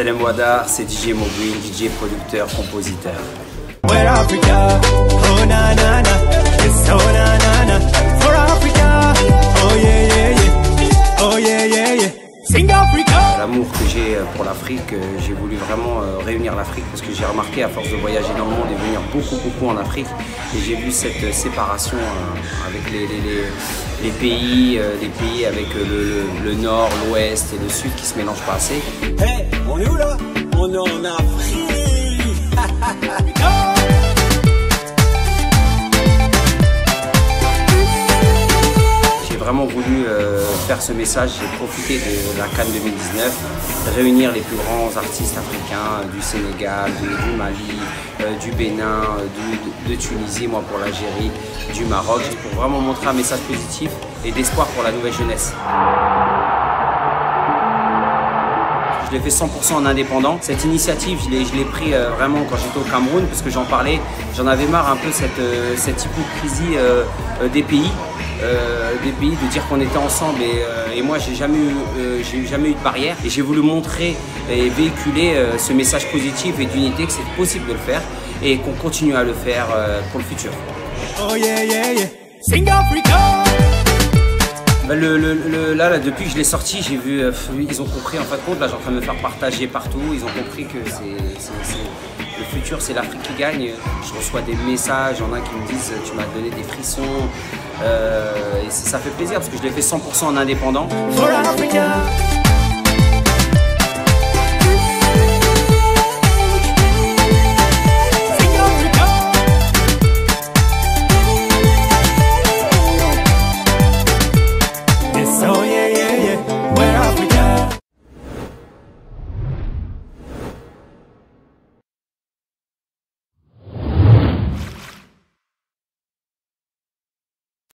Salem Wadar, c'est DJ Mobile, DJ producteur, compositeur. L'amour que j'ai pour l'Afrique, euh, j'ai voulu vraiment euh, réunir l'Afrique parce que j'ai remarqué à force de voyager dans le monde et venir beaucoup beaucoup en Afrique et j'ai vu cette euh, séparation euh, avec les, les- les- les pays, euh, les pays avec euh, le, le- le nord, l'ouest et le sud qui se mélangent pas assez. Hey, On en. J'ai vraiment voulu euh, faire ce message, j'ai profité de la Cannes 2019, réunir les plus grands artistes africains du Sénégal, du, Mali, euh, du Bénin, euh, de Tunisie, moi pour l'Algérie, du Maroc, pour vraiment montrer un message positif et d'espoir pour la nouvelle jeunesse. Je l'ai fait 100% en indépendant. Cette initiative, je l'ai, pris euh, vraiment quand j'étais au Cameroun, parce que j'en parlais, j'en avais marre un peu cette, euh, cette hypocrisie euh, des pays, des pays de dire qu'on était ensemble. Et, et moi, j'ai jamais eu, j'ai jamais eu de barrière. Et j'ai voulu montrer et véhiculer ce message positif et d'unité que c'est possible de le faire et qu'on continue à le faire pour le futur. Oh yeah yeah yeah. Bah, là, depuis que je l'ai sorti, j'ai vu, euh, ils ont compris en fin de compte, là, j'ai en train de me faire partager partout, ils ont compris que c'est, le futur, c'est l'Afrique qui gagne. Je reçois des messages, il y en a qui me disent, tu m'as donné des frissons, Euh, et ça fait plaisir parce que je l'ai fait 100% en indépendant.